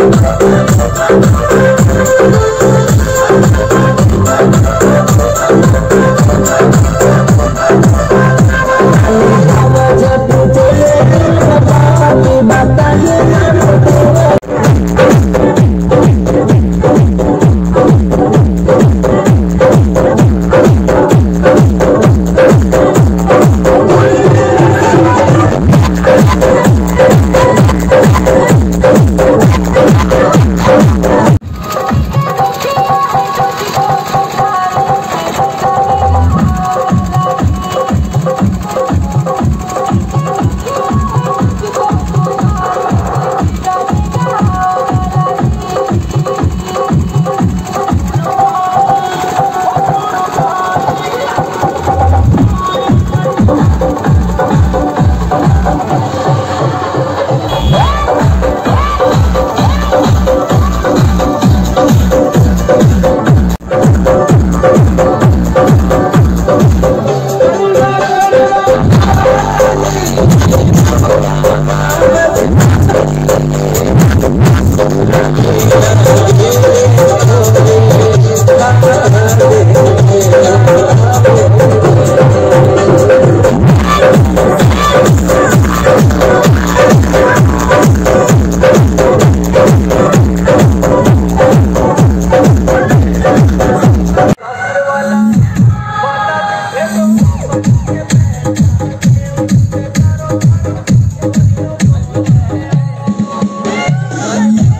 Musik